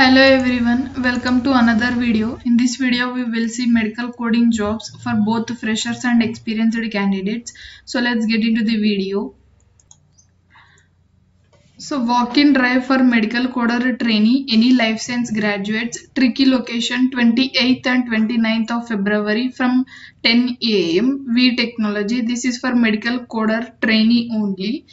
Hello everyone, welcome to another video. In this video, we will see medical coding jobs for both freshers and experienced candidates. So let's get into the video. So walk-in drive for medical coder trainee, any life science graduates, Trichy location 28th and 29th of February from 10 am. V Technology. This is for medical coder trainee only.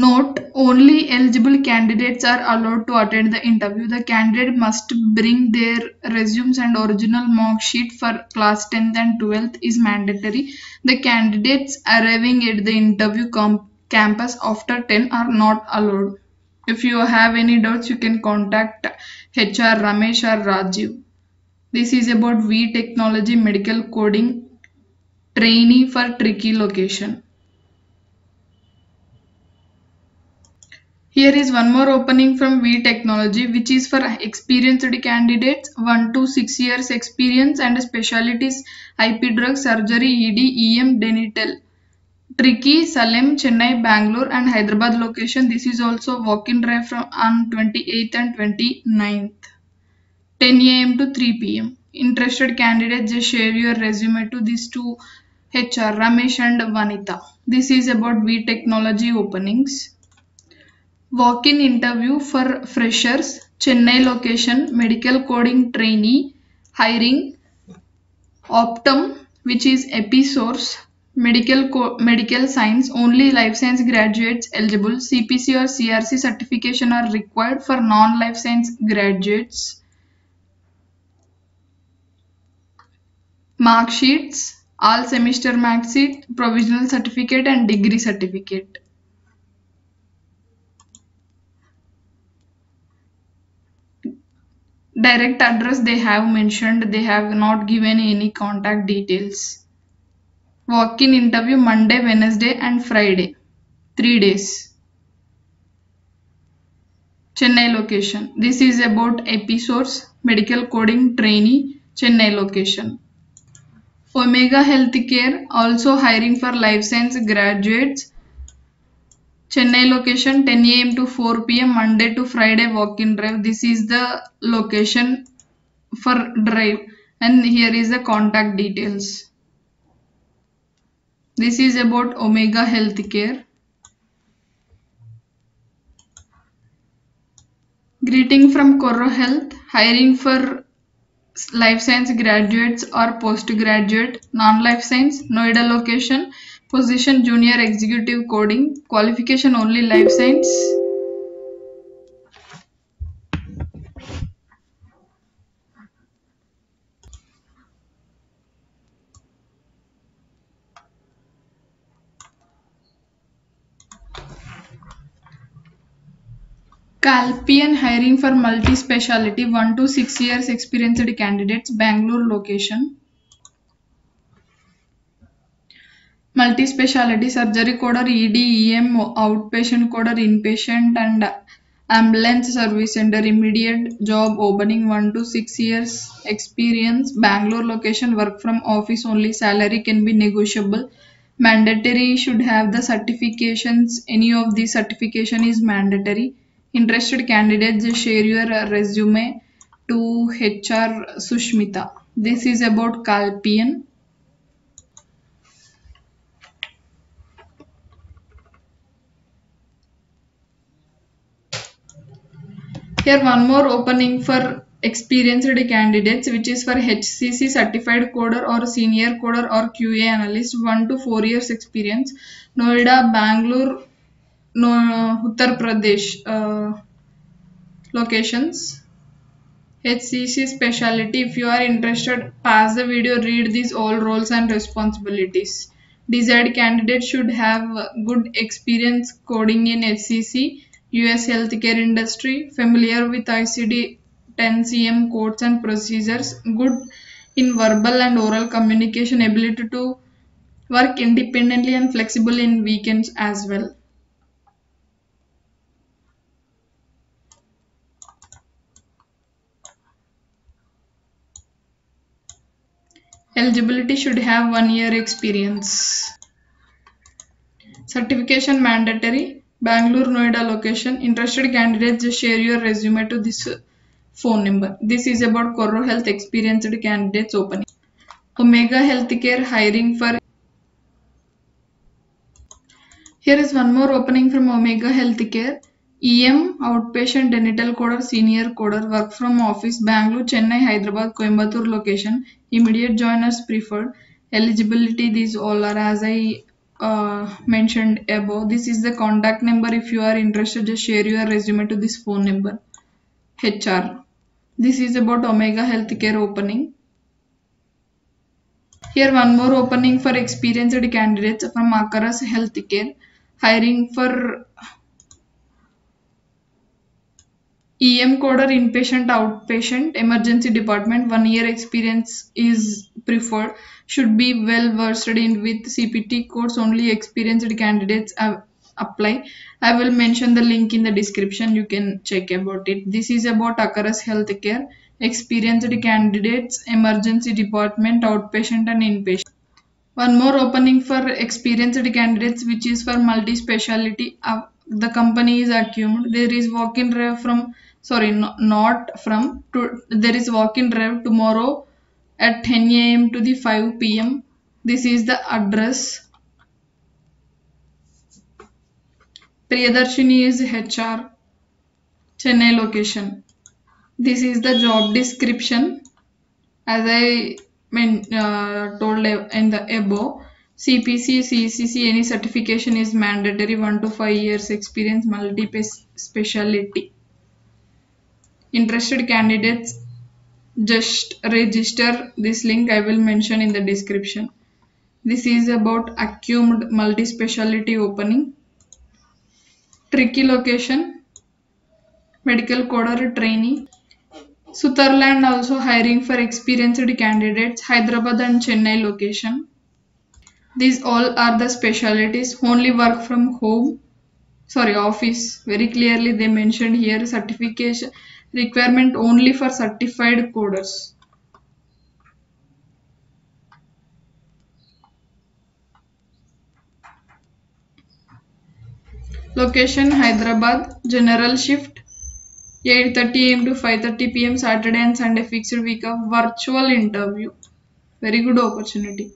Note, only eligible candidates are allowed to attend the interview. The candidate must bring their resumes and original mark sheet for class 10th and 12th is mandatory. The candidates arriving at the interview campus after 10 are not allowed. If you have any doubts, you can contact HR Ramesh or Rajiv. This is about V Technology Medical Coding Trainee for Trichy Location. Here is one more opening from V Technology which is for experienced candidates 1 to 6 years experience and specialties IP drug surgery ED EM Denital. Trichy, Salem, Chennai, Bangalore and Hyderabad location. This is also walk-in drive from on 28th and 29th. 10 am to 3 pm. Interested candidates just share your resume to these two HR Ramesh and Vanita. This is about V Technology openings. Walk-in interview for freshers, Chennai location, medical coding trainee, hiring, Optum, which is Episource, medical medical science, only life science graduates eligible. CPC or CRC certification are required for non-life science graduates. Mark sheets, all semester mark sheet, provisional certificate and degree certificate. Direct address they have mentioned they have not given any contact details. Walk-in interview monday wednesday and friday three days. Chennai location. This is about episource medical coding trainee chennai location. Omega healthcare also hiring for life science graduates Chennai location 10 am to 4 pm Monday to Friday walk-in drive. This is the location for drive and here is the contact details. This is about Omega Healthcare. Greeting from CorroHealth, hiring for life science graduates or postgraduate, non-life science, Noida location, position junior executive coding qualification only life science. Calpion hiring for multi-speciality 1 to 6 years experienced candidates Bangalore location multi-speciality surgery coder ed em outpatient coder inpatient and ambulance service center immediate job opening 1 to 6 years experience bangalore location work from office only salary can be negotiable. Mandatory should have the certifications. Any of the certification is mandatory. Interested candidates share your resume to hr sushmita. This is about calpion Here one more opening for experienced candidates which is for HCC certified coder or senior coder or QA analyst 1 to 4 years experience. Noida, Bangalore, no, Uttar Pradesh uh, locations. HCC specialty if you are interested pass the video read these all roles and responsibilities. Desired candidate should have good experience coding in HCC US healthcare industry, familiar with ICD 10cm codes and procedures, good in verbal and oral communication, ability to work independently and flexible in weekends as well. Eligibility should have one year experience. Certification mandatory Bangalore, Noida location. Interested candidates just share your resume to this uh, phone number. This is about CorroHealth experienced candidates opening. Omega Healthcare hiring for. Here is one more opening from Omega Healthcare. EM outpatient dental coder senior coder work from office Bangalore, Chennai, Hyderabad, Coimbatore location. Immediate joiners preferred. Eligibility these all are as I uh, mentioned above. This is the contact number. If you are interested, just share your resume to this phone number. HR. This is about Omega Healthcare opening. Here one more opening for experienced candidates from Akaras Healthcare. Hiring for EM coder inpatient outpatient emergency department one year experience is preferred. Should be well versed in with CPT codes only experienced candidates apply. I will mention the link in the description you can check about it. This is about Akaras healthcare. Experienced candidates emergency department outpatient and inpatient. One more opening for experienced candidates which is for multi-speciality uh, the company is Acumed there is walk-in from sorry no, not from to, there is walk-in drive tomorrow at 10 a.m. to the 5 p.m. This is the address. Priyadarshini is HR Chennai location. This is the job description as I mean, uh, told in the above. CPC, CCC, any certification is mandatory 1 to 5 years experience multi-speciality interested candidates just register this link i will mention in the description. This is about Acumed multi-speciality opening. Trichy location. Medical coder trainee. Sutherland also hiring for experienced candidates. Hyderabad and Chennai location. These all are the specialities only work from home sorry office very clearly they mentioned here certification requirement only for certified coders. Location Hyderabad, general shift 8.30 am to 5.30 pm Saturday and Sunday fixed week of virtual interview. Very good opportunity.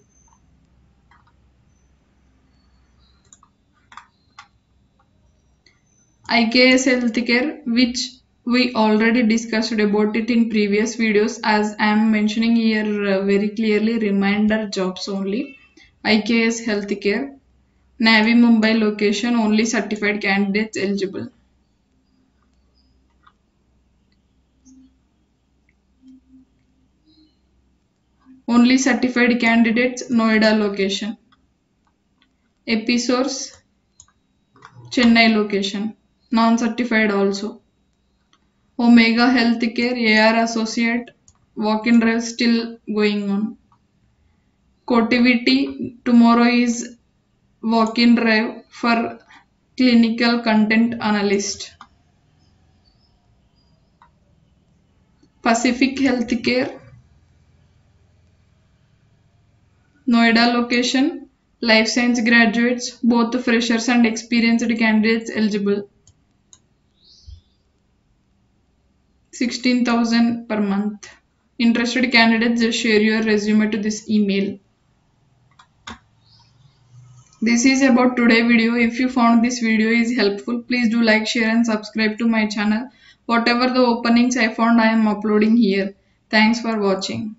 IKS Healthcare which we already discussed about it in previous videos as I am mentioning here uh, very clearly reminder jobs only. IKS Healthcare, Navi Mumbai location only certified candidates eligible. Only certified candidates Noida location. Episource Chennai location. Non-certified also. Omega Healthcare AR Associate walk-in drive still going on. Cotiviti tomorrow is walk-in drive for clinical content analyst. Pacific Healthcare Noida location life science graduates both freshers and experienced candidates eligible 16,000 per month. Interested candidates just share your resume to this email. This is about today video. If you found this video is helpful, please do like, share and subscribe to my channel. Whatever the openings I found, I am uploading here. Thanks for watching.